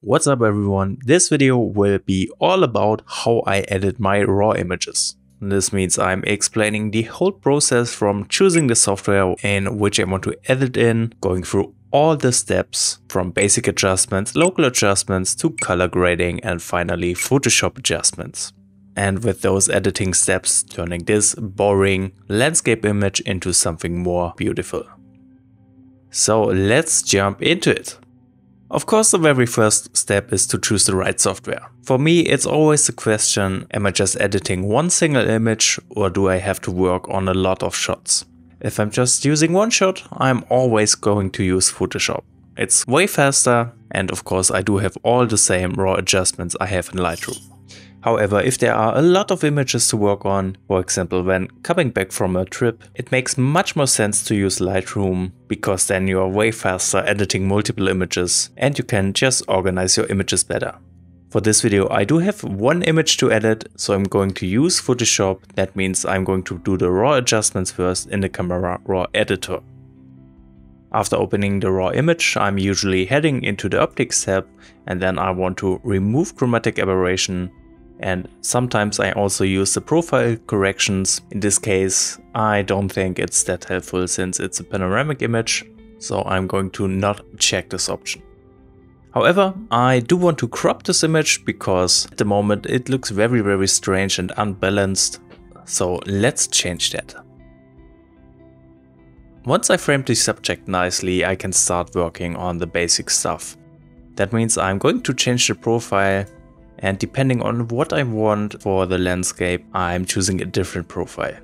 What's up everyone? This video will be all about how I edit my raw images. This means I'm explaining the whole process from choosing the software in which I want to edit in, going through all the steps from basic adjustments, local adjustments to color grading and finally Photoshop adjustments. And with those editing steps turning this boring landscape image into something more beautiful. So let's jump into it. Of course, the very first step is to choose the right software. For me, it's always the question, am I just editing one single image or do I have to work on a lot of shots? If I'm just using one shot, I'm always going to use Photoshop. It's way faster and of course I do have all the same raw adjustments I have in Lightroom. However, if there are a lot of images to work on, for example when coming back from a trip, it makes much more sense to use Lightroom because then you are way faster editing multiple images and you can just organize your images better. For this video I do have one image to edit, so I'm going to use Photoshop. That means I'm going to do the raw adjustments first in the Camera Raw editor. After opening the raw image, I'm usually heading into the optics tab and then I want to remove chromatic aberration and sometimes I also use the profile corrections. In this case, I don't think it's that helpful since it's a panoramic image, so I'm going to not check this option. However, I do want to crop this image because at the moment it looks very very strange and unbalanced, so let's change that. Once I framed the subject nicely, I can start working on the basic stuff. That means I'm going to change the profile and depending on what I want for the landscape, I'm choosing a different profile.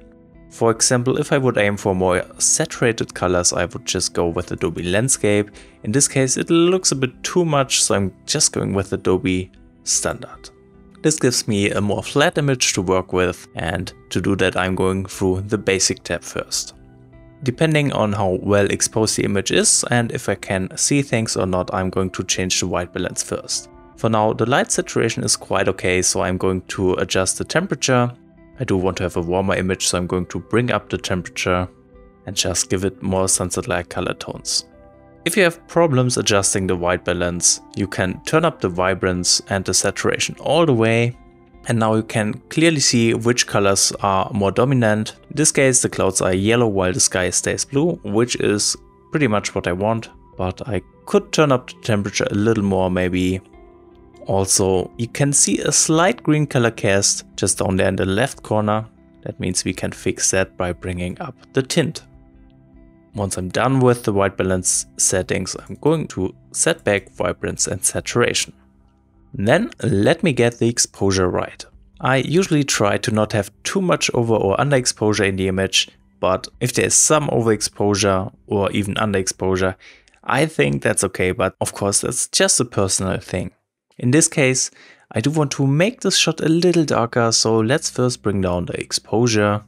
For example, if I would aim for more saturated colors, I would just go with Adobe Landscape. In this case, it looks a bit too much, so I'm just going with Adobe Standard. This gives me a more flat image to work with, and to do that I'm going through the Basic tab first. Depending on how well exposed the image is and if I can see things or not, I'm going to change the white balance first. For now, the light saturation is quite okay, so I'm going to adjust the temperature. I do want to have a warmer image, so I'm going to bring up the temperature and just give it more sunset-like color tones. If you have problems adjusting the white balance, you can turn up the vibrance and the saturation all the way. And now you can clearly see which colors are more dominant. In this case, the clouds are yellow while the sky stays blue, which is pretty much what I want. But I could turn up the temperature a little more, maybe also, you can see a slight green color cast just down there in the left corner. That means we can fix that by bringing up the tint. Once I'm done with the white balance settings, I'm going to set back vibrance and saturation. Then let me get the exposure right. I usually try to not have too much over or underexposure in the image, but if there's some overexposure or even underexposure, I think that's okay, but of course that's just a personal thing. In this case, I do want to make this shot a little darker, so let's first bring down the exposure.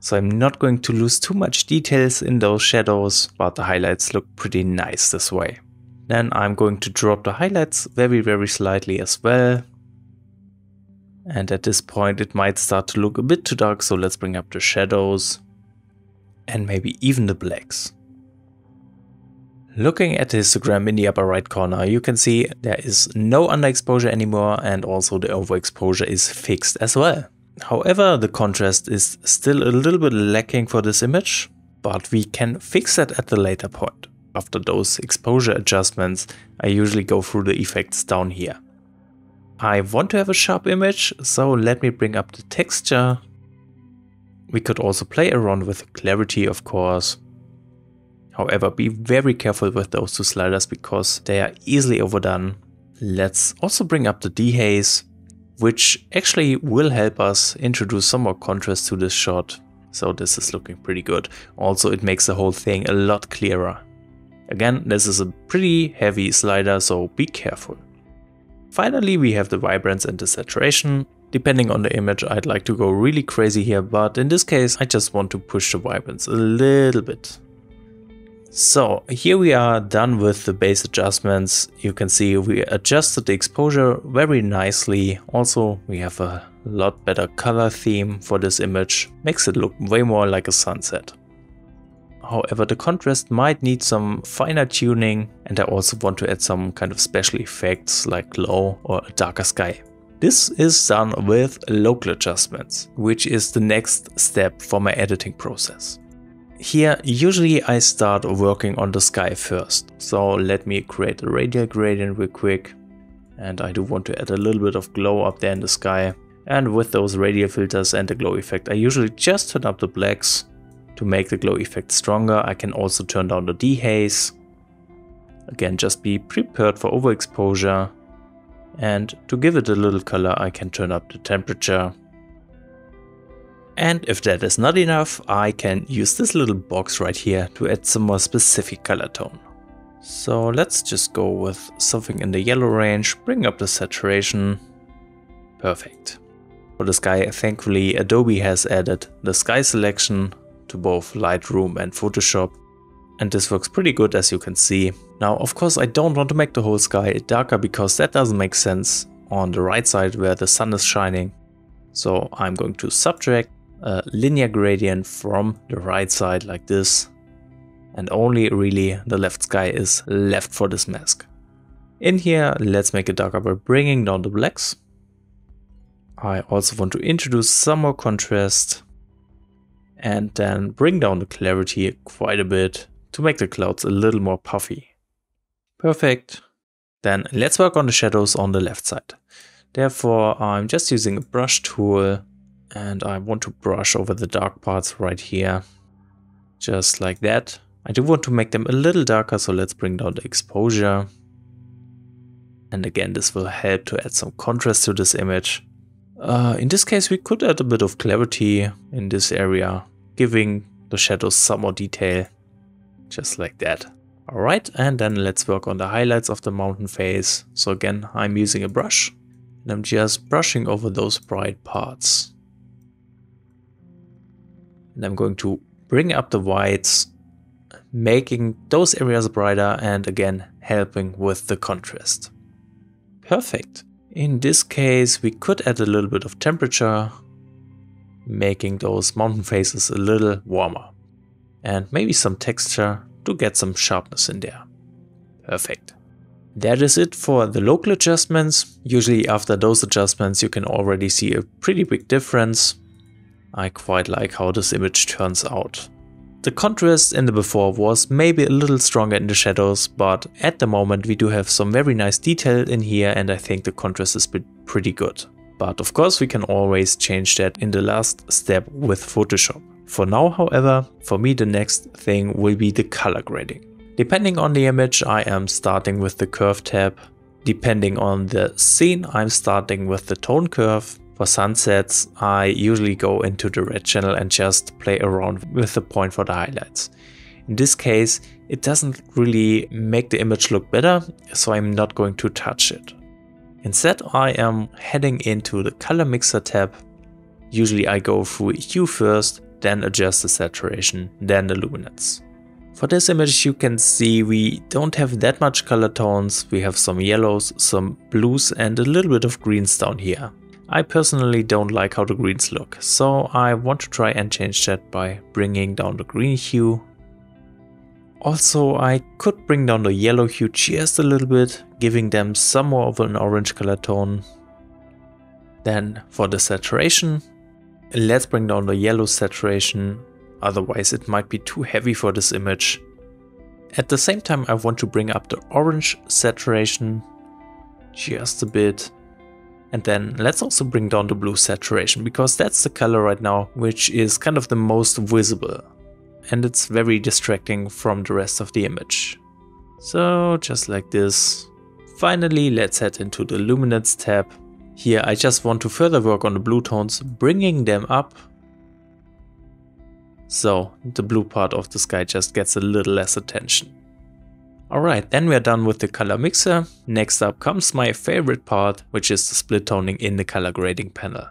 So I'm not going to lose too much details in those shadows, but the highlights look pretty nice this way. Then I'm going to drop the highlights very very slightly as well. And at this point it might start to look a bit too dark, so let's bring up the shadows and maybe even the blacks. Looking at the histogram in the upper right corner, you can see there is no underexposure anymore and also the overexposure is fixed as well. However, the contrast is still a little bit lacking for this image, but we can fix that at the later point. After those exposure adjustments, I usually go through the effects down here. I want to have a sharp image, so let me bring up the texture. We could also play around with clarity, of course, However, be very careful with those two sliders because they are easily overdone. Let's also bring up the dehaze, which actually will help us introduce some more contrast to this shot. So this is looking pretty good. Also, it makes the whole thing a lot clearer. Again, this is a pretty heavy slider, so be careful. Finally, we have the vibrance and the saturation. Depending on the image, I'd like to go really crazy here, but in this case, I just want to push the vibrance a little bit. So here we are done with the base adjustments. You can see we adjusted the exposure very nicely. Also, we have a lot better color theme for this image. Makes it look way more like a sunset. However, the contrast might need some finer tuning and I also want to add some kind of special effects like glow or a darker sky. This is done with local adjustments, which is the next step for my editing process. Here, usually I start working on the sky first. So let me create a radial gradient real quick. And I do want to add a little bit of glow up there in the sky. And with those radial filters and the glow effect, I usually just turn up the blacks to make the glow effect stronger. I can also turn down the dehaze. Again, just be prepared for overexposure. And to give it a little color, I can turn up the temperature and if that is not enough, I can use this little box right here to add some more specific color tone. So let's just go with something in the yellow range, bring up the saturation. Perfect. For the sky, thankfully Adobe has added the sky selection to both Lightroom and Photoshop. And this works pretty good as you can see. Now of course I don't want to make the whole sky darker because that doesn't make sense on the right side where the sun is shining. So I'm going to subtract a linear gradient from the right side like this. And only really the left sky is left for this mask. In here, let's make it darker by bringing down the blacks. I also want to introduce some more contrast and then bring down the clarity quite a bit to make the clouds a little more puffy. Perfect. Then let's work on the shadows on the left side. Therefore, I'm just using a brush tool and I want to brush over the dark parts right here. Just like that. I do want to make them a little darker, so let's bring down the exposure. And again, this will help to add some contrast to this image. Uh, in this case, we could add a bit of clarity in this area, giving the shadows some more detail, just like that. Alright, and then let's work on the highlights of the mountain face. So again, I'm using a brush, and I'm just brushing over those bright parts. And I'm going to bring up the whites, making those areas brighter and again helping with the contrast. Perfect. In this case, we could add a little bit of temperature, making those mountain faces a little warmer. And maybe some texture to get some sharpness in there. Perfect. That is it for the local adjustments. Usually after those adjustments you can already see a pretty big difference. I quite like how this image turns out. The contrast in the before was maybe a little stronger in the shadows, but at the moment we do have some very nice detail in here and I think the contrast is pretty good. But of course we can always change that in the last step with Photoshop. For now, however, for me the next thing will be the color grading. Depending on the image, I am starting with the curve tab. Depending on the scene, I'm starting with the tone curve. For sunsets, I usually go into the red channel and just play around with the point for the highlights. In this case, it doesn't really make the image look better, so I'm not going to touch it. Instead, I am heading into the color mixer tab. Usually I go through hue first, then adjust the saturation, then the luminance. For this image you can see we don't have that much color tones, we have some yellows, some blues and a little bit of greens down here. I personally don't like how the greens look, so I want to try and change that by bringing down the green hue. Also, I could bring down the yellow hue just a little bit, giving them some more of an orange color tone. Then for the saturation, let's bring down the yellow saturation, otherwise it might be too heavy for this image. At the same time I want to bring up the orange saturation just a bit and then let's also bring down the blue saturation because that's the color right now which is kind of the most visible. And it's very distracting from the rest of the image. So just like this. Finally let's head into the luminance tab. Here I just want to further work on the blue tones, bringing them up. So the blue part of the sky just gets a little less attention. Alright, then we're done with the color mixer. Next up comes my favorite part, which is the split toning in the color grading panel.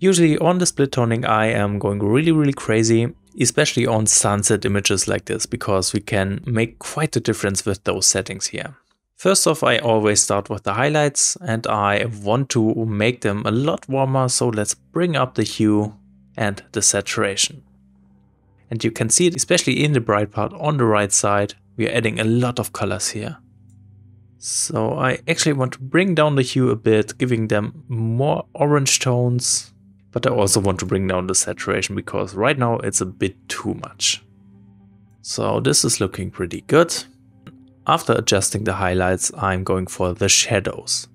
Usually on the split toning I am going really really crazy, especially on sunset images like this, because we can make quite a difference with those settings here. First off, I always start with the highlights and I want to make them a lot warmer, so let's bring up the hue and the saturation. And you can see it especially in the bright part on the right side. We are adding a lot of colors here. So I actually want to bring down the hue a bit, giving them more orange tones. But I also want to bring down the saturation because right now it's a bit too much. So this is looking pretty good. After adjusting the highlights, I'm going for the shadows.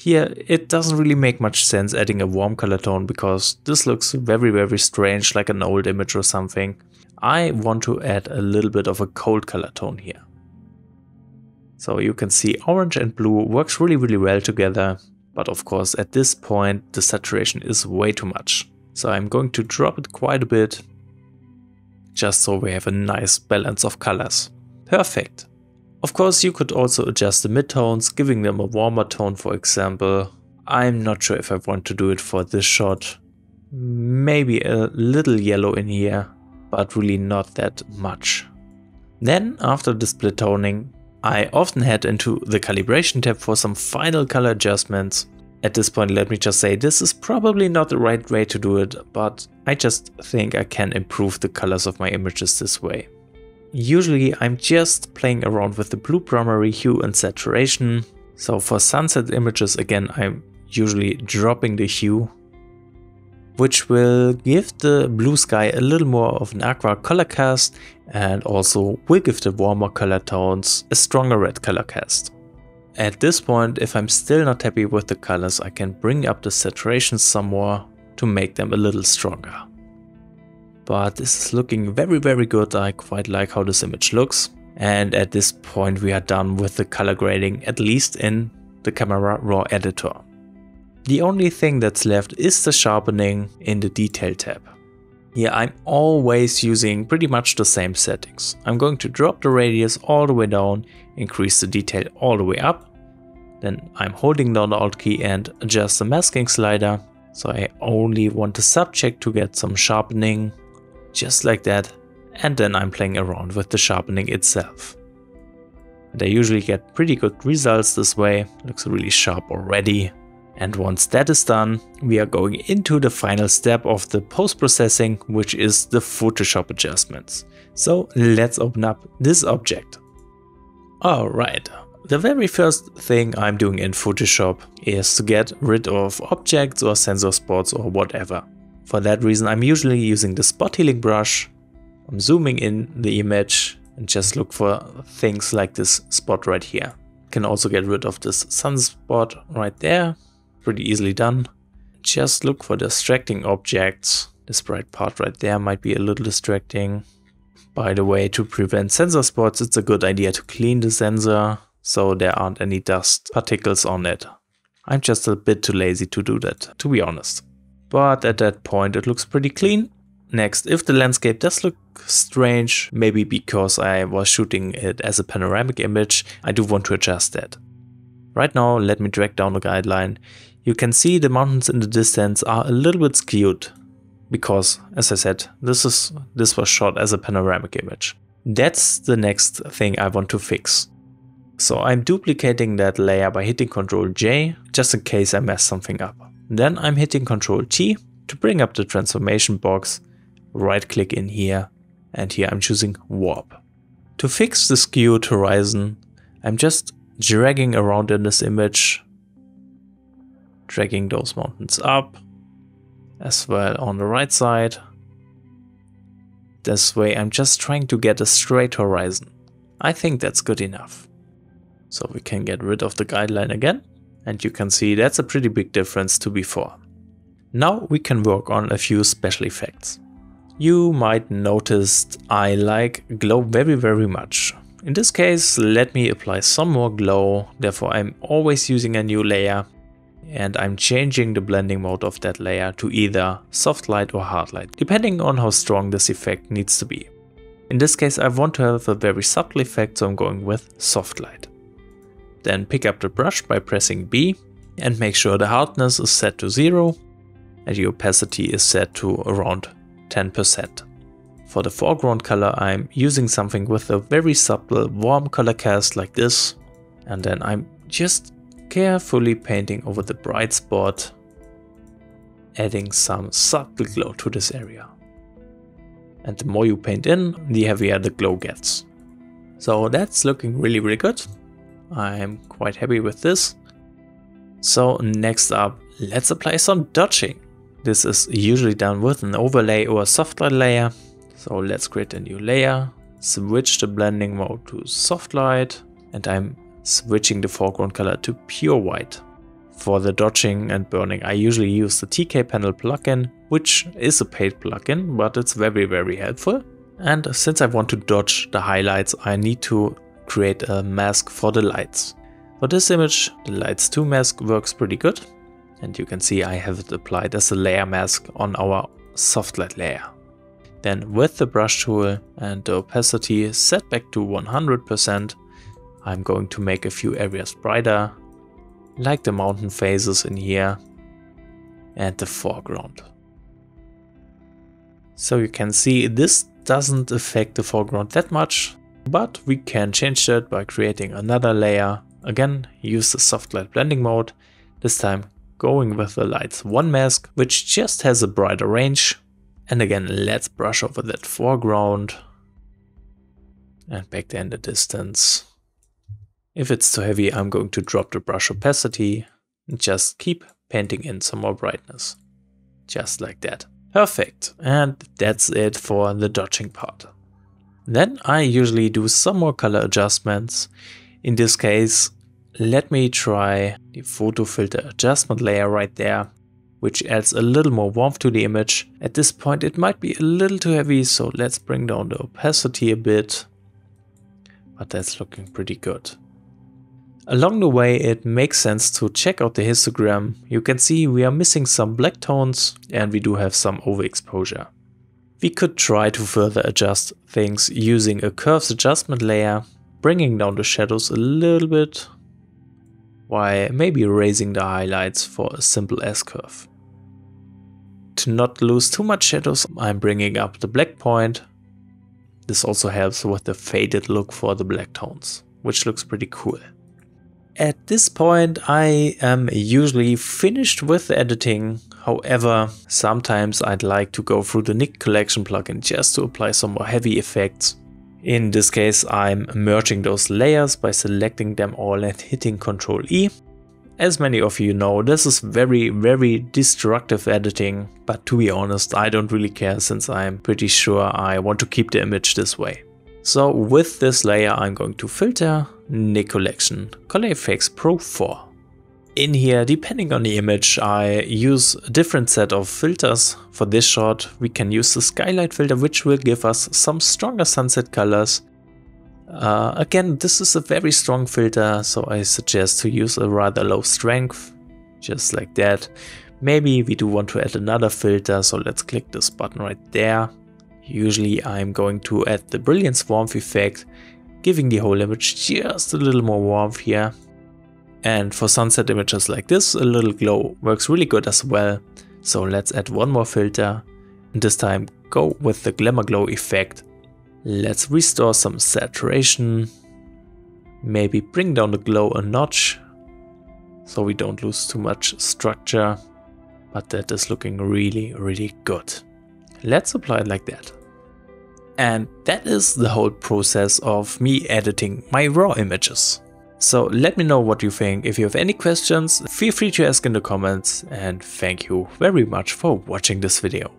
Here, it doesn't really make much sense adding a warm color tone because this looks very very strange like an old image or something. I want to add a little bit of a cold color tone here. So you can see orange and blue works really really well together, but of course at this point the saturation is way too much. So I'm going to drop it quite a bit, just so we have a nice balance of colors. Perfect. Of course you could also adjust the midtones, giving them a warmer tone for example. I'm not sure if I want to do it for this shot. Maybe a little yellow in here, but really not that much. Then after the split toning, I often head into the calibration tab for some final color adjustments. At this point let me just say this is probably not the right way to do it, but I just think I can improve the colors of my images this way. Usually I'm just playing around with the blue primary hue and saturation. So for sunset images again I'm usually dropping the hue which will give the blue sky a little more of an aqua color cast and also will give the warmer color tones a stronger red color cast. At this point, if I'm still not happy with the colors, I can bring up the saturation some more to make them a little stronger but this is looking very very good. I quite like how this image looks. And at this point we are done with the color grading, at least in the Camera Raw editor. The only thing that's left is the sharpening in the detail tab. Here I'm always using pretty much the same settings. I'm going to drop the radius all the way down, increase the detail all the way up. Then I'm holding down the Alt key and adjust the masking slider. So I only want the subject to get some sharpening just like that, and then I'm playing around with the sharpening itself. And I usually get pretty good results this way, looks really sharp already. And once that is done, we are going into the final step of the post-processing, which is the Photoshop adjustments. So let's open up this object. Alright, the very first thing I'm doing in Photoshop is to get rid of objects or sensor spots or whatever. For that reason, I'm usually using the spot healing brush. I'm zooming in the image and just look for things like this spot right here. Can also get rid of this sunspot right there. Pretty easily done. Just look for distracting objects. This bright part right there might be a little distracting. By the way, to prevent sensor spots, it's a good idea to clean the sensor so there aren't any dust particles on it. I'm just a bit too lazy to do that, to be honest but at that point it looks pretty clean. Next, if the landscape does look strange, maybe because I was shooting it as a panoramic image, I do want to adjust that. Right now, let me drag down the guideline. You can see the mountains in the distance are a little bit skewed, because, as I said, this is this was shot as a panoramic image. That's the next thing I want to fix. So I'm duplicating that layer by hitting Ctrl J, just in case I mess something up. Then I'm hitting Ctrl T to bring up the transformation box, right click in here, and here I'm choosing Warp. To fix the skewed horizon, I'm just dragging around in this image, dragging those mountains up, as well on the right side. This way I'm just trying to get a straight horizon. I think that's good enough. So we can get rid of the guideline again and you can see that's a pretty big difference to before. Now we can work on a few special effects. You might notice I like glow very very much. In this case let me apply some more glow, therefore I'm always using a new layer and I'm changing the blending mode of that layer to either soft light or hard light, depending on how strong this effect needs to be. In this case I want to have a very subtle effect so I'm going with soft light. Then pick up the brush by pressing B and make sure the hardness is set to 0 and the opacity is set to around 10%. For the foreground color I'm using something with a very subtle warm color cast like this and then I'm just carefully painting over the bright spot adding some subtle glow to this area. And the more you paint in, the heavier the glow gets. So that's looking really, really good. I'm quite happy with this. So next up, let's apply some dodging. This is usually done with an overlay or a soft light layer. So let's create a new layer, switch the blending mode to soft light, and I'm switching the foreground color to pure white. For the dodging and burning, I usually use the TK panel plugin, which is a paid plugin, but it's very, very helpful. And since I want to dodge the highlights, I need to create a mask for the lights. For this image, the lights 2 mask works pretty good. And you can see I have it applied as a layer mask on our soft light layer. Then with the brush tool and the opacity set back to 100%, I'm going to make a few areas brighter like the mountain faces in here and the foreground. So you can see this doesn't affect the foreground that much, but we can change that by creating another layer. Again, use the soft light blending mode, this time going with the lights 1 mask, which just has a brighter range. And again, let's brush over that foreground and back there in the distance. If it's too heavy, I'm going to drop the brush opacity and just keep painting in some more brightness. Just like that. Perfect. And that's it for the dodging part. Then I usually do some more color adjustments. In this case, let me try the photo filter adjustment layer right there, which adds a little more warmth to the image. At this point it might be a little too heavy, so let's bring down the opacity a bit. But that's looking pretty good. Along the way it makes sense to check out the histogram. You can see we are missing some black tones and we do have some overexposure. We could try to further adjust things using a curves adjustment layer, bringing down the shadows a little bit, while maybe raising the highlights for a simple S-curve. To not lose too much shadows, I'm bringing up the black point. This also helps with the faded look for the black tones, which looks pretty cool. At this point I am usually finished with editing, however sometimes I'd like to go through the Nik Collection plugin just to apply some more heavy effects. In this case I'm merging those layers by selecting them all and hitting Ctrl E. As many of you know, this is very very destructive editing, but to be honest I don't really care since I'm pretty sure I want to keep the image this way. So with this layer I'm going to filter Nik Collection Color Efex Pro 4. In here, depending on the image, I use a different set of filters. For this shot, we can use the skylight filter, which will give us some stronger sunset colors. Uh, again, this is a very strong filter, so I suggest to use a rather low strength, just like that. Maybe we do want to add another filter, so let's click this button right there Usually I'm going to add the Brilliance Warmth effect, giving the whole image just a little more warmth here. And for sunset images like this, a little glow works really good as well. So let's add one more filter, and this time go with the Glamour Glow effect. Let's restore some saturation, maybe bring down the glow a notch, so we don't lose too much structure, but that is looking really, really good. Let's apply it like that. And that is the whole process of me editing my raw images. So let me know what you think. If you have any questions, feel free to ask in the comments and thank you very much for watching this video.